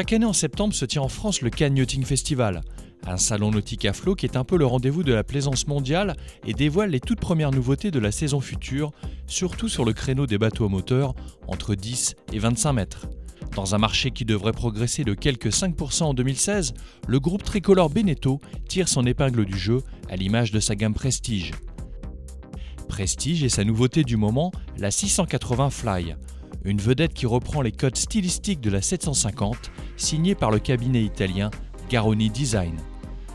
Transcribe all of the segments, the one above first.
Chaque année en septembre se tient en France le Cannes Festival, un salon nautique à flot qui est un peu le rendez-vous de la plaisance mondiale et dévoile les toutes premières nouveautés de la saison future, surtout sur le créneau des bateaux à moteur entre 10 et 25 mètres. Dans un marché qui devrait progresser de quelques 5% en 2016, le groupe tricolore Beneteau tire son épingle du jeu à l'image de sa gamme Prestige. Prestige et sa nouveauté du moment, la 680 Fly, une vedette qui reprend les codes stylistiques de la 750, signée par le cabinet italien Garoni Design.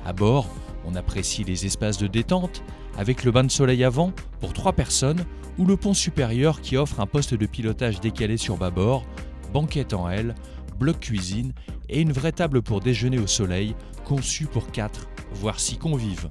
À bord, on apprécie les espaces de détente, avec le bain de soleil avant pour 3 personnes ou le pont supérieur qui offre un poste de pilotage décalé sur bâbord, banquette en L, bloc cuisine et une vraie table pour déjeuner au soleil conçue pour 4 voire 6 convives.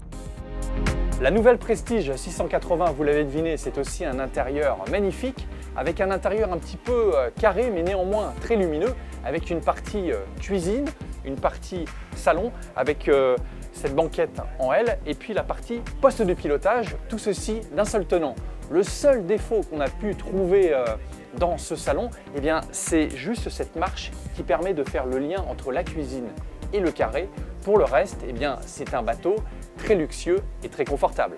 La nouvelle Prestige 680, vous l'avez deviné, c'est aussi un intérieur magnifique, avec un intérieur un petit peu euh, carré, mais néanmoins très lumineux, avec une partie euh, cuisine, une partie salon, avec euh, cette banquette en L, et puis la partie poste de pilotage, tout ceci d'un seul tenant. Le seul défaut qu'on a pu trouver dans ce salon, eh bien, c'est juste cette marche qui permet de faire le lien entre la cuisine et le carré. Pour le reste, eh bien, c'est un bateau très luxueux et très confortable.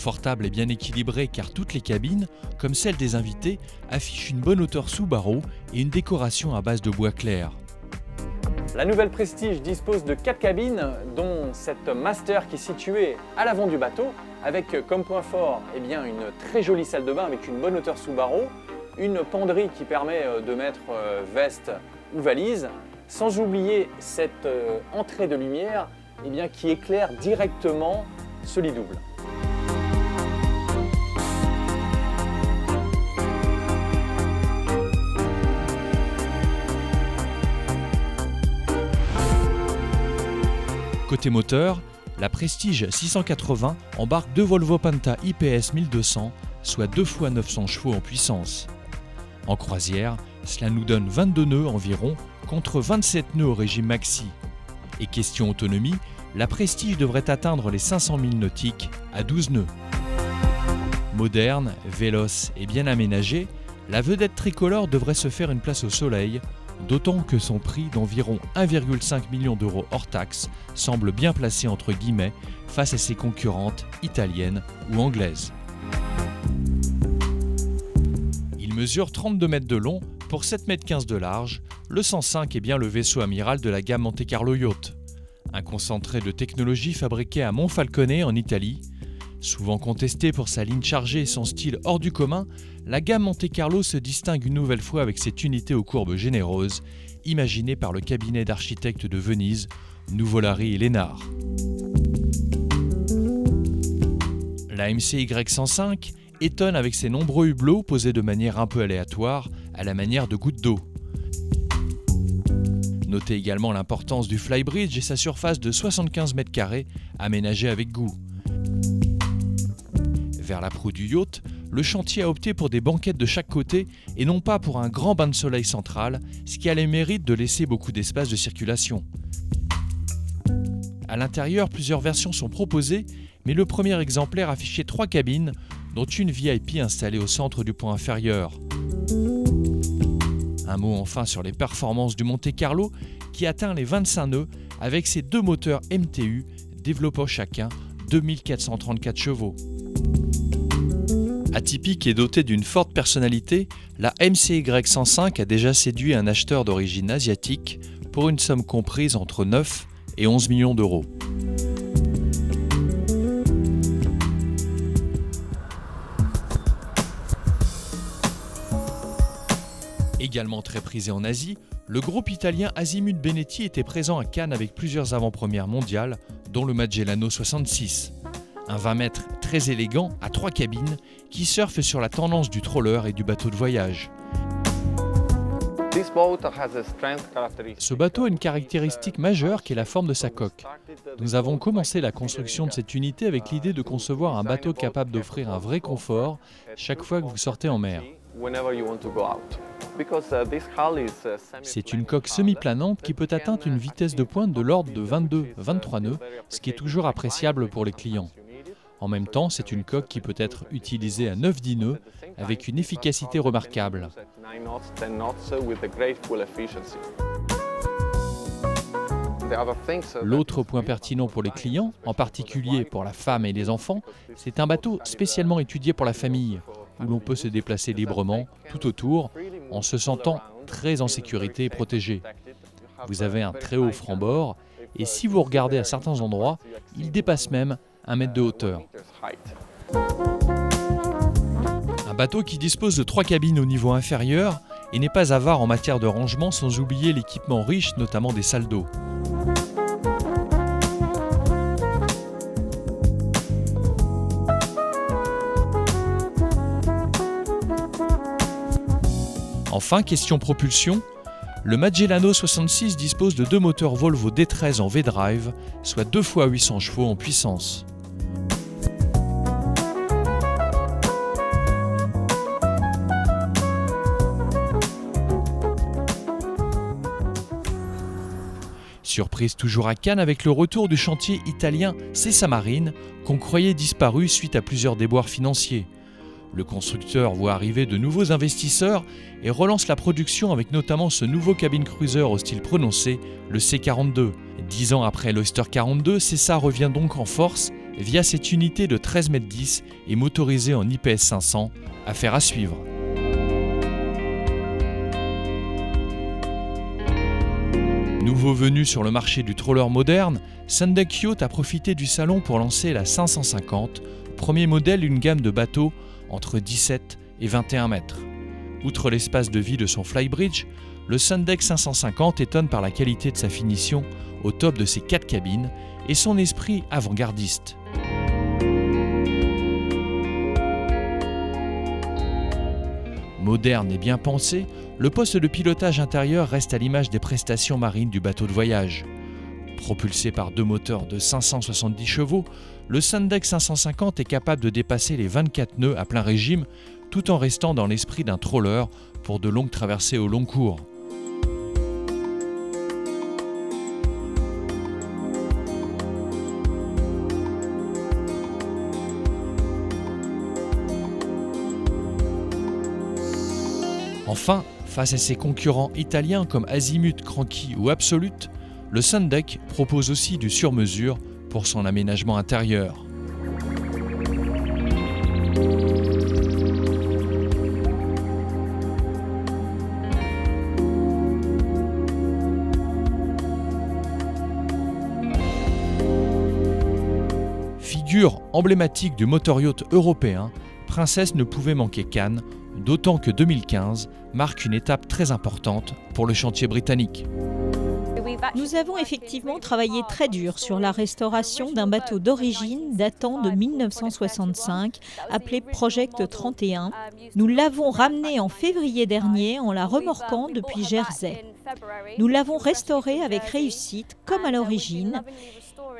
Confortable et bien équilibré car toutes les cabines, comme celle des invités, affichent une bonne hauteur sous barreau et une décoration à base de bois clair. La nouvelle Prestige dispose de 4 cabines, dont cette Master qui est située à l'avant du bateau, avec comme point fort eh bien, une très jolie salle de bain avec une bonne hauteur sous barreau, une penderie qui permet euh, de mettre euh, veste ou valise, sans oublier cette euh, entrée de lumière eh qui éclaire directement ce lit double. Côté moteur, la Prestige 680 embarque deux Volvo Penta IPS 1200, soit 2 fois 900 chevaux en puissance. En croisière, cela nous donne 22 nœuds environ contre 27 nœuds au régime maxi. Et question autonomie, la Prestige devrait atteindre les 500 000 nautiques à 12 nœuds. Moderne, véloce et bien aménagée, la vedette tricolore devrait se faire une place au soleil d'autant que son prix d'environ 1,5 million d'euros hors taxe semble bien placé entre guillemets face à ses concurrentes italiennes ou anglaises. Il mesure 32 mètres de long pour 7 mètres 15 de large. Le 105 est bien le vaisseau amiral de la gamme Monte Carlo Yacht, un concentré de technologie fabriqué à Monfalcone en Italie Souvent contesté pour sa ligne chargée et son style hors du commun, la gamme Monte Carlo se distingue une nouvelle fois avec cette unité aux courbes généreuses, imaginée par le cabinet d'architectes de Venise, Nuvolari et Lénard. La MCY 105 étonne avec ses nombreux hublots posés de manière un peu aléatoire, à la manière de gouttes d'eau. Notez également l'importance du flybridge et sa surface de 75 mètres carrés, aménagée avec goût vers la proue du yacht, le chantier a opté pour des banquettes de chaque côté et non pas pour un grand bain de soleil central, ce qui a les mérites de laisser beaucoup d'espace de circulation. À l'intérieur, plusieurs versions sont proposées, mais le premier exemplaire affichait trois cabines, dont une VIP installée au centre du pont inférieur. Un mot enfin sur les performances du Monte Carlo qui atteint les 25 nœuds avec ses deux moteurs MTU développant chacun 2434 chevaux. Atypique et dotée d'une forte personnalité, la MCY 105 a déjà séduit un acheteur d'origine asiatique pour une somme comprise entre 9 et 11 millions d'euros. Également très prisé en Asie, le groupe italien Azimut Benetti était présent à Cannes avec plusieurs avant-premières mondiales, dont le Magellano 66 un 20 mètres très élégant à trois cabines qui surfe sur la tendance du troller et du bateau de voyage. Ce bateau a une caractéristique majeure qui est la forme de sa coque. Nous avons commencé la construction de cette unité avec l'idée de concevoir un bateau capable d'offrir un vrai confort chaque fois que vous sortez en mer. C'est une coque semi-planante qui peut atteindre une vitesse de pointe de l'ordre de 22-23 nœuds, ce qui est toujours appréciable pour les clients. En même temps, c'est une coque qui peut être utilisée à 9-10 nœuds avec une efficacité remarquable. L'autre point pertinent pour les clients, en particulier pour la femme et les enfants, c'est un bateau spécialement étudié pour la famille, où l'on peut se déplacer librement tout autour en se sentant très en sécurité et protégé. Vous avez un très haut franc-bord et si vous regardez à certains endroits, il dépasse même un mètre de hauteur. Un bateau qui dispose de trois cabines au niveau inférieur et n'est pas avare en matière de rangement sans oublier l'équipement riche, notamment des salles d'eau. Enfin, question propulsion, le Magellano 66 dispose de deux moteurs Volvo D13 en V-Drive, soit 2 fois 800 chevaux en puissance. Surprise toujours à Cannes avec le retour du chantier italien Cessa Marine, qu'on croyait disparu suite à plusieurs déboires financiers. Le constructeur voit arriver de nouveaux investisseurs et relance la production avec notamment ce nouveau cabine cruiser au style prononcé, le C42. Dix ans après l'Oyster 42, CESA revient donc en force via cette unité de 13 m 10 et motorisée en IPS 500, affaire à suivre. Nouveau venu sur le marché du troller moderne, Sandek Yacht a profité du salon pour lancer la 550, premier modèle d'une gamme de bateaux entre 17 et 21 mètres. Outre l'espace de vie de son flybridge, le Sundeck 550 étonne par la qualité de sa finition au top de ses quatre cabines et son esprit avant-gardiste. Moderne et bien pensé, le poste de pilotage intérieur reste à l'image des prestations marines du bateau de voyage. Propulsé par deux moteurs de 570 chevaux, le Sundeck 550 est capable de dépasser les 24 nœuds à plein régime tout en restant dans l'esprit d'un troller pour de longues traversées au long cours. Enfin, face à ses concurrents italiens comme Azimut, Cranky ou Absolute, le Sundeck propose aussi du sur-mesure pour son aménagement intérieur. Figure emblématique du motor yacht européen, Princesse ne pouvait manquer Cannes, d'autant que 2015 marque une étape très importante pour le chantier britannique. Nous avons effectivement travaillé très dur sur la restauration d'un bateau d'origine datant de 1965 appelé Project 31. Nous l'avons ramené en février dernier en la remorquant depuis Jersey. Nous l'avons restaurée avec réussite comme à l'origine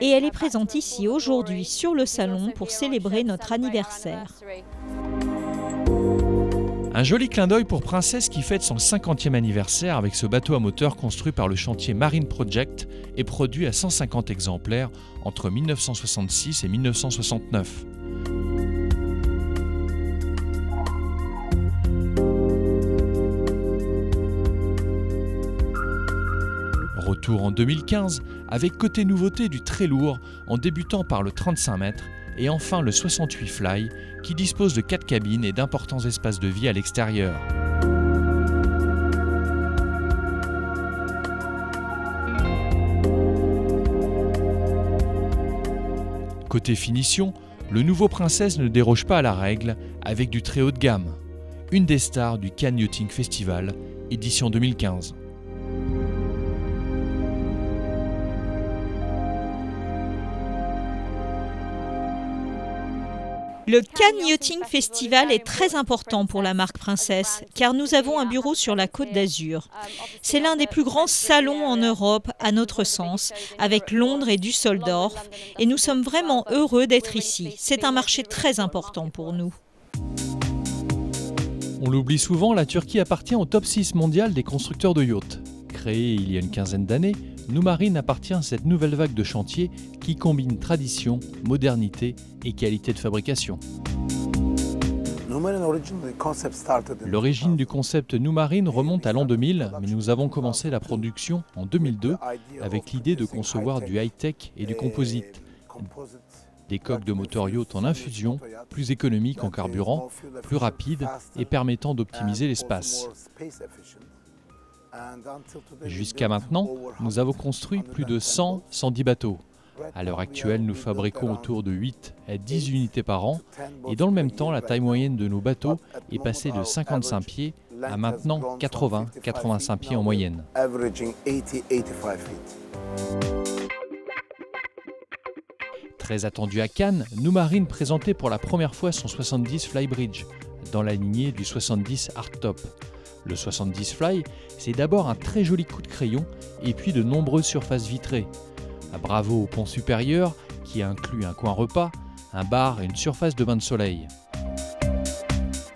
et elle est présente ici aujourd'hui sur le salon pour célébrer notre anniversaire. Un joli clin d'œil pour Princesse qui fête son 50e anniversaire avec ce bateau à moteur construit par le chantier Marine Project et produit à 150 exemplaires entre 1966 et 1969. Retour en 2015 avec côté nouveauté du très lourd en débutant par le 35 mètres et enfin le 68 Fly qui dispose de 4 cabines et d'importants espaces de vie à l'extérieur. Côté finition, le nouveau Princesse ne déroge pas à la règle avec du très haut de gamme, une des stars du Cannes Yachting Festival, édition 2015. Le Cannes Yachting Festival est très important pour la marque Princesse, car nous avons un bureau sur la côte d'Azur. C'est l'un des plus grands salons en Europe, à notre sens, avec Londres et Düsseldorf, et nous sommes vraiment heureux d'être ici. C'est un marché très important pour nous. On l'oublie souvent, la Turquie appartient au top 6 mondial des constructeurs de yachts. Créée il y a une quinzaine d'années, Newmarine appartient à cette nouvelle vague de chantiers qui combine tradition, modernité et qualité de fabrication. L'origine du concept Newmarine remonte à l'an 2000, mais nous avons commencé la production en 2002 avec l'idée de concevoir du high-tech et du composite. Des coques de moteur yacht en infusion, plus économiques en carburant, plus rapides et permettant d'optimiser l'espace. Jusqu'à maintenant, nous avons construit plus de 100-110 bateaux. À l'heure actuelle, nous fabriquons autour de 8 à 10 unités par an et dans le même temps, la taille moyenne de nos bateaux est passée de 55 pieds à maintenant 80-85 pieds en moyenne. Très attendu à Cannes, Newmarine présentait pour la première fois son 70 Flybridge, dans la lignée du 70 Hardtop. Le 70 Fly, c'est d'abord un très joli coup de crayon et puis de nombreuses surfaces vitrées. Bravo au pont supérieur qui inclut un coin repas, un bar et une surface de bain de soleil.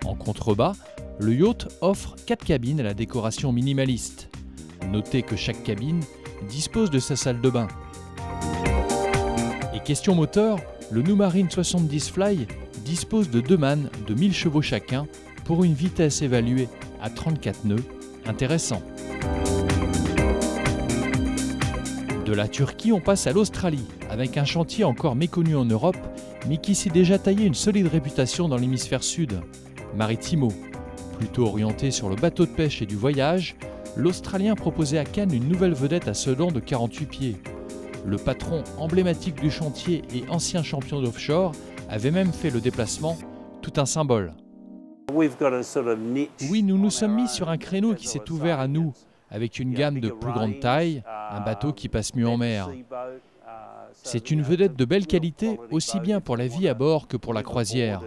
En contrebas, le yacht offre 4 cabines à la décoration minimaliste. Notez que chaque cabine dispose de sa salle de bain. Et question moteur, le Newmarine 70 Fly dispose de deux mannes de 1000 chevaux chacun pour une vitesse évaluée à 34 nœuds. Intéressant. De la Turquie, on passe à l'Australie, avec un chantier encore méconnu en Europe, mais qui s'est déjà taillé une solide réputation dans l'hémisphère sud. Maritimo. Plutôt orienté sur le bateau de pêche et du voyage, l'Australien proposait à Cannes une nouvelle vedette à Sedan de 48 pieds. Le patron emblématique du chantier et ancien champion d'offshore avait même fait le déplacement, tout un symbole. Oui, nous nous sommes mis sur un créneau qui s'est ouvert à nous, avec une gamme de plus grande taille, un bateau qui passe mieux en mer. C'est une vedette de belle qualité, aussi bien pour la vie à bord que pour la croisière.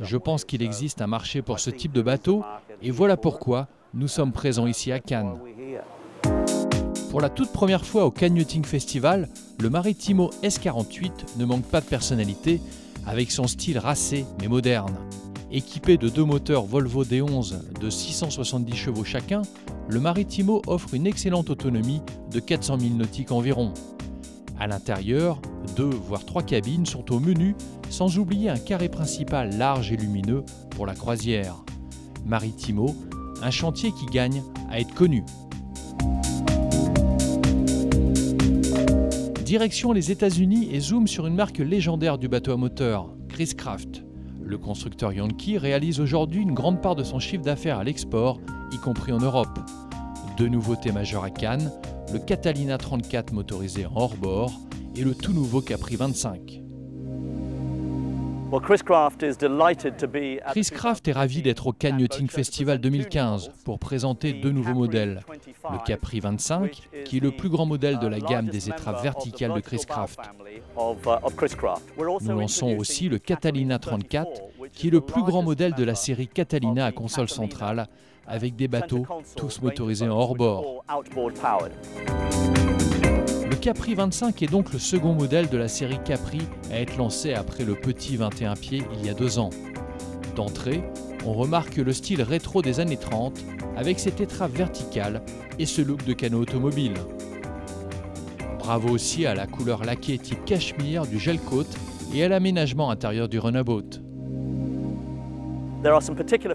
Je pense qu'il existe un marché pour ce type de bateau, et voilà pourquoi nous sommes présents ici à Cannes. Pour la toute première fois au Canyoting Festival, le Maritimo S48 ne manque pas de personnalité, avec son style racé mais moderne. Équipé de deux moteurs Volvo D11 de 670 chevaux chacun, le Maritimo offre une excellente autonomie de 400 000 nautiques environ. À l'intérieur, deux voire trois cabines sont au menu, sans oublier un carré principal large et lumineux pour la croisière. Maritimo, un chantier qui gagne à être connu. Direction les États-Unis et zoom sur une marque légendaire du bateau à moteur, Chris Craft. Le constructeur Yankee réalise aujourd'hui une grande part de son chiffre d'affaires à l'export, y compris en Europe. Deux nouveautés majeures à Cannes, le Catalina 34 motorisé en hors-bord et le tout nouveau Capri 25. Chris Craft est ravi d'être au Canyoting Festival 2015 pour présenter deux nouveaux modèles. Le Capri 25, qui est le plus grand modèle de la gamme des étraves verticales de Chris Craft. Nous lançons aussi le Catalina 34, qui est le plus grand modèle de la série Catalina à console centrale, avec des bateaux tous motorisés en hors-bord. Le Capri 25 est donc le second modèle de la série Capri à être lancé après le petit 21 pieds il y a deux ans. D'entrée, on remarque le style rétro des années 30 avec cette étrave verticale et ce look de canot automobile. Bravo aussi à la couleur laquée type cachemire du gel coat et à l'aménagement intérieur du runabout.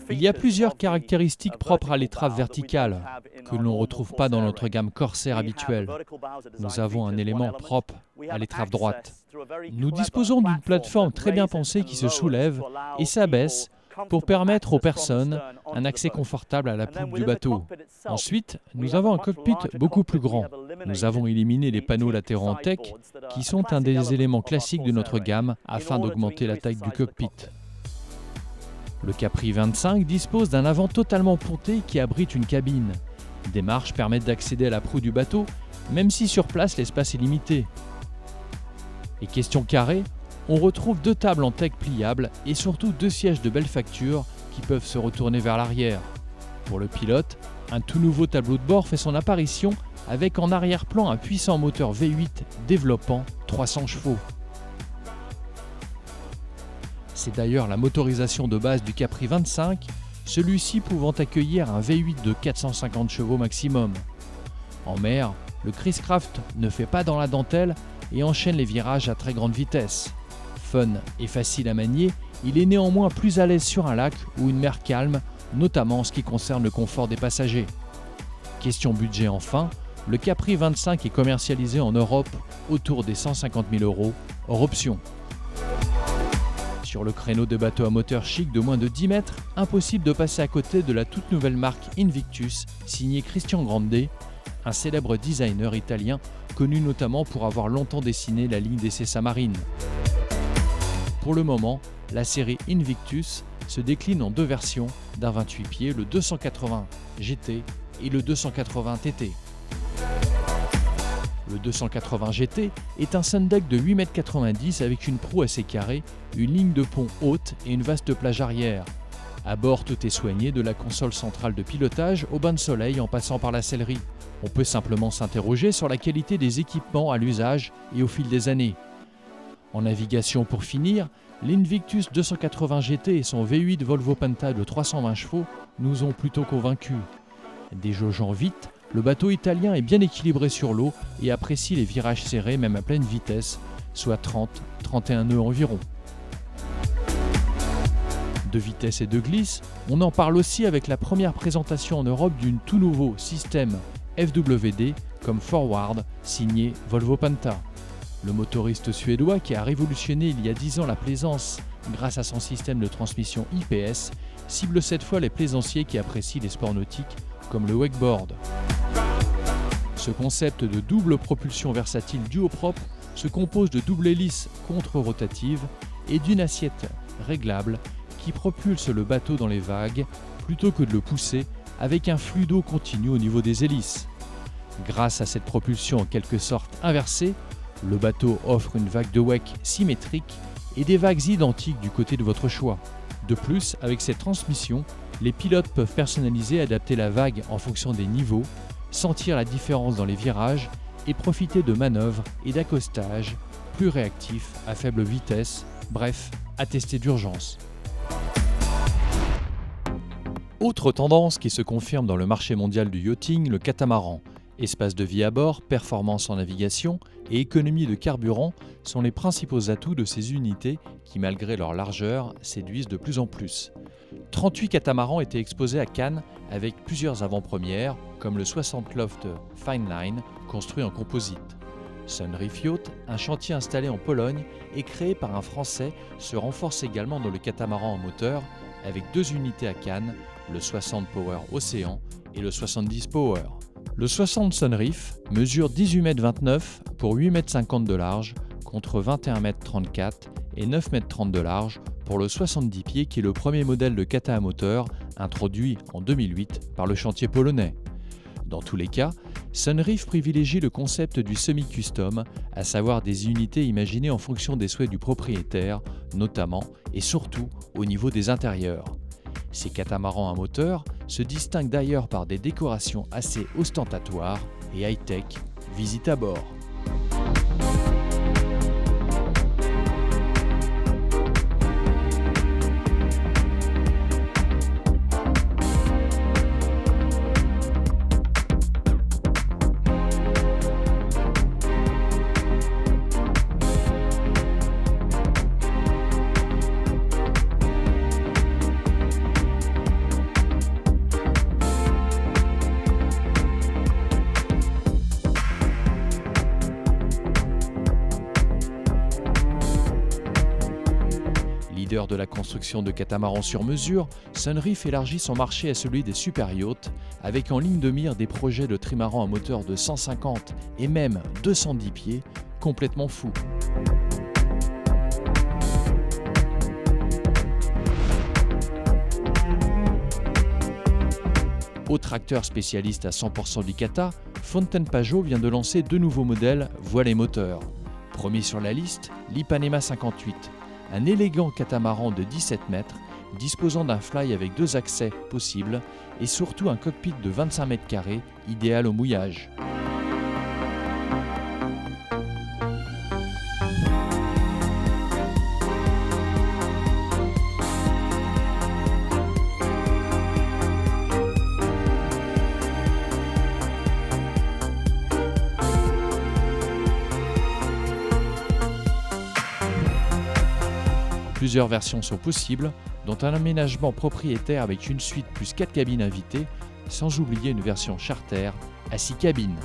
Il y a plusieurs caractéristiques propres à l'étrave verticale que l'on ne retrouve pas dans notre gamme Corsair habituelle. Nous avons un élément propre à l'étrave droite. Nous disposons d'une plateforme très bien pensée qui se soulève et s'abaisse pour permettre aux personnes un accès confortable à la poupe du bateau. Ensuite, nous avons un cockpit beaucoup plus grand. Nous avons éliminé les panneaux latéraux en tech qui sont un des éléments classiques de notre gamme afin d'augmenter la taille du cockpit. Le Capri 25 dispose d'un avant totalement ponté qui abrite une cabine. Des marches permettent d'accéder à la proue du bateau, même si sur place l'espace est limité. Et question carrée, on retrouve deux tables en teck pliables et surtout deux sièges de belle facture qui peuvent se retourner vers l'arrière. Pour le pilote, un tout nouveau tableau de bord fait son apparition avec en arrière-plan un puissant moteur V8 développant 300 chevaux. C'est d'ailleurs la motorisation de base du Capri 25, celui-ci pouvant accueillir un V8 de 450 chevaux maximum. En mer, le Chris Craft ne fait pas dans la dentelle et enchaîne les virages à très grande vitesse. Fun et facile à manier, il est néanmoins plus à l'aise sur un lac ou une mer calme, notamment en ce qui concerne le confort des passagers. Question budget enfin, le Capri 25 est commercialisé en Europe autour des 150 000 euros, hors option. Sur le créneau de bateaux à moteur chic de moins de 10 mètres, impossible de passer à côté de la toute nouvelle marque Invictus, signée Christian Grande, un célèbre designer italien connu notamment pour avoir longtemps dessiné la ligne d'essai Samarine. Pour le moment, la série Invictus se décline en deux versions d'un 28 pieds, le 280 GT et le 280 TT. Le 280 GT est un sundeck de 8,90 m avec une proue assez carrée, une ligne de pont haute et une vaste plage arrière. À bord, tout est soigné de la console centrale de pilotage au bain de soleil en passant par la sellerie. On peut simplement s'interroger sur la qualité des équipements à l'usage et au fil des années. En navigation pour finir, l'Invictus 280 GT et son V8 Volvo Penta de 320 chevaux nous ont plutôt convaincus. Déjaugeant vite, le bateau italien est bien équilibré sur l'eau et apprécie les virages serrés même à pleine vitesse, soit 30-31 nœuds environ. De vitesse et de glisse, on en parle aussi avec la première présentation en Europe d'une tout nouveau système FWD comme Forward signé Volvo Penta. Le motoriste suédois qui a révolutionné il y a 10 ans la plaisance grâce à son système de transmission IPS cible cette fois les plaisanciers qui apprécient les sports nautiques comme le wakeboard. Ce concept de double propulsion versatile duo-propre se compose de double hélice contre-rotative et d'une assiette réglable qui propulse le bateau dans les vagues plutôt que de le pousser avec un flux d'eau continu au niveau des hélices. Grâce à cette propulsion en quelque sorte inversée, le bateau offre une vague de wake symétrique et des vagues identiques du côté de votre choix. De plus, avec cette transmission, les pilotes peuvent personnaliser et adapter la vague en fonction des niveaux, sentir la différence dans les virages et profiter de manœuvres et d'accostages plus réactifs à faible vitesse, bref, à tester d'urgence. Autre tendance qui se confirme dans le marché mondial du yachting, le catamaran. Espace de vie à bord, performance en navigation et économie de carburant sont les principaux atouts de ces unités qui, malgré leur largeur, séduisent de plus en plus. 38 catamarans étaient exposés à Cannes avec plusieurs avant-premières, comme le 60 Loft Fine Line, construit en composite. Sunreef Yacht, un chantier installé en Pologne et créé par un Français, se renforce également dans le catamaran en moteur, avec deux unités à Cannes, le 60 Power Océan et le 70 Power. Le 60 Sunreef mesure 18,29 m pour 8,50 m de large contre 21,34 m et 9,30 m de large pour le 70 pieds qui est le premier modèle de kata à moteur introduit en 2008 par le chantier polonais. Dans tous les cas, Sunreef privilégie le concept du semi-custom, à savoir des unités imaginées en fonction des souhaits du propriétaire, notamment et surtout au niveau des intérieurs. Ces catamarans à moteur se distinguent d'ailleurs par des décorations assez ostentatoires et high-tech. Visite à bord. De la construction de catamarans sur mesure, Sunreef élargit son marché à celui des super yachts, avec en ligne de mire des projets de trimarans à moteur de 150 et même 210 pieds, complètement fous. Autre acteur spécialiste à 100% du kata, Fontaine Pajot vient de lancer deux nouveaux modèles voile et moteur. Premier sur la liste, l'Ipanema 58, un élégant catamaran de 17 mètres, disposant d'un fly avec deux accès possibles et surtout un cockpit de 25 mètres carrés, idéal au mouillage. Plusieurs versions sont possibles, dont un aménagement propriétaire avec une suite plus 4 cabines invitées, sans oublier une version charter à 6 cabines.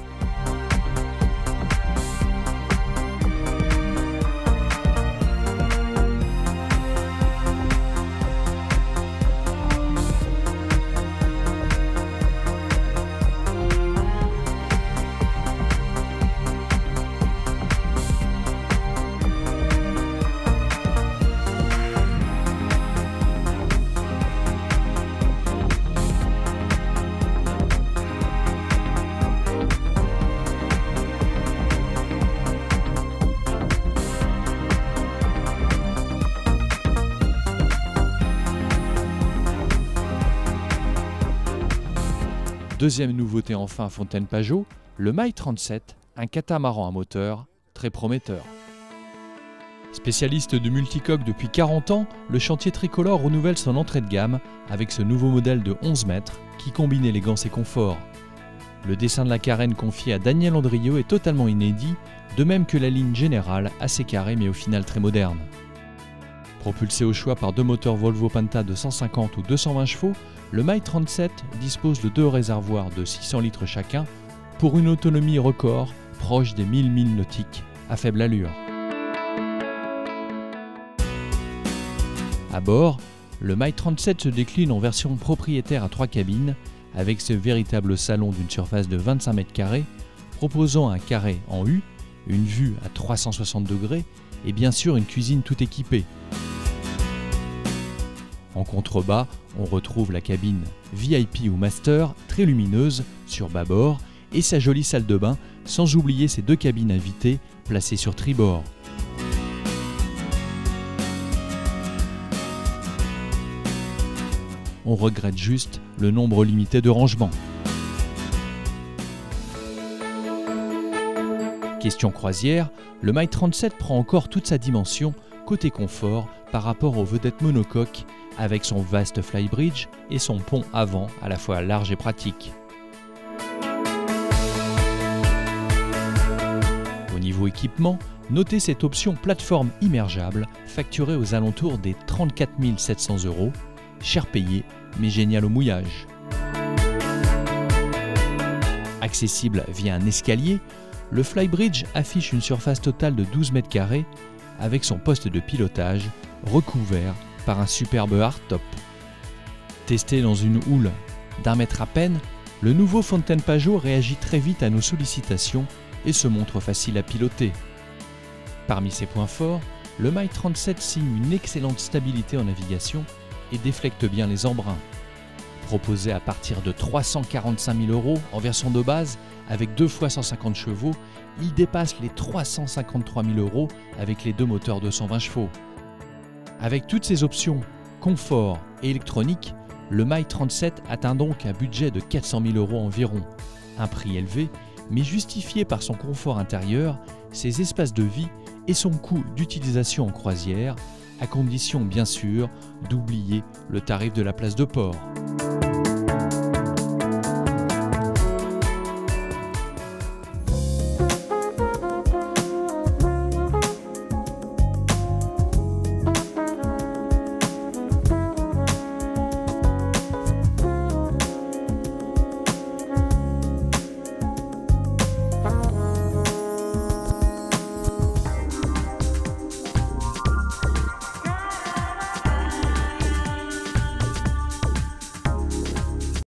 Deuxième nouveauté enfin Fontaine Pajot, le Mail 37, un catamaran à moteur très prometteur. Spécialiste de multicoque depuis 40 ans, le chantier tricolore renouvelle son entrée de gamme avec ce nouveau modèle de 11 mètres qui combine élégance et confort. Le dessin de la carène confié à Daniel Andriot est totalement inédit, de même que la ligne générale assez carrée mais au final très moderne. Propulsé au choix par deux moteurs Volvo Penta de 150 ou 220 chevaux, le My 37 dispose de deux réservoirs de 600 litres chacun pour une autonomie record proche des 1000 milles nautiques à faible allure. À bord, le My 37 se décline en version propriétaire à trois cabines avec ce véritable salon d'une surface de 25 mètres carrés proposant un carré en U, une vue à 360 degrés et bien sûr une cuisine tout équipée en contrebas, on retrouve la cabine VIP ou Master, très lumineuse, sur bâbord, et sa jolie salle de bain, sans oublier ses deux cabines invitées placées sur tribord. On regrette juste le nombre limité de rangements. Question croisière, le My 37 prend encore toute sa dimension côté confort par rapport aux vedettes monocoques avec son vaste flybridge et son pont avant à la fois large et pratique. Au niveau équipement, notez cette option plateforme immergeable facturée aux alentours des 34 700 euros, cher payé mais génial au mouillage. Accessible via un escalier, le Flybridge affiche une surface totale de 12 mètres carrés avec son poste de pilotage recouvert par un superbe hardtop. Testé dans une houle d'un mètre à peine, le nouveau Fontaine Pajot réagit très vite à nos sollicitations et se montre facile à piloter. Parmi ses points forts, le My 37 signe une excellente stabilité en navigation et déflecte bien les embruns. Proposé à partir de 345 000 euros en version de base avec 2 fois 150 chevaux, il dépasse les 353 000 euros avec les deux moteurs de 120 chevaux. Avec toutes ces options, confort et électronique, le My 37 atteint donc un budget de 400 000 euros environ. Un prix élevé, mais justifié par son confort intérieur, ses espaces de vie et son coût d'utilisation en croisière, à condition bien sûr d'oublier le tarif de la place de port.